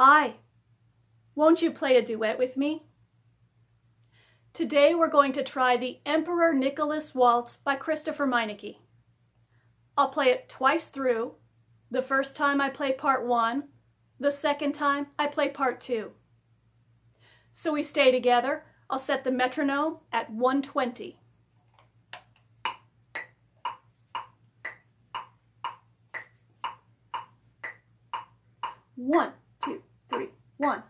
Hi, won't you play a duet with me? Today we're going to try the Emperor Nicholas Waltz by Christopher Meineke. I'll play it twice through. The first time I play part one, the second time I play part two. So we stay together. I'll set the metronome at 120. One, two,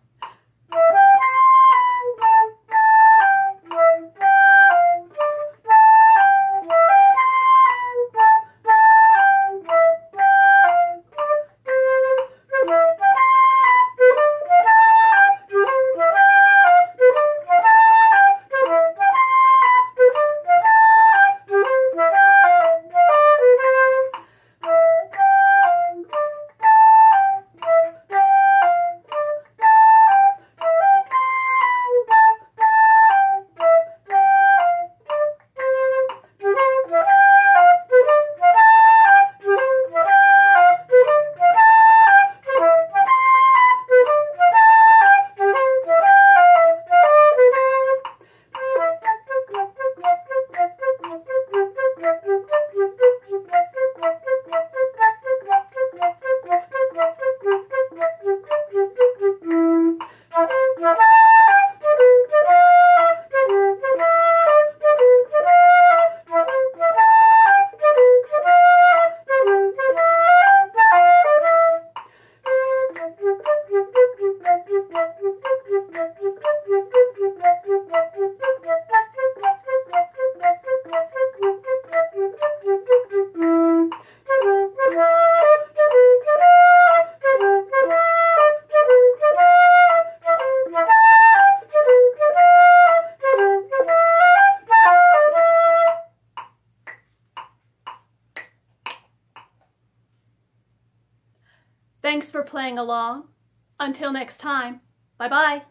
three, Thanks for playing along. Until next time, bye-bye.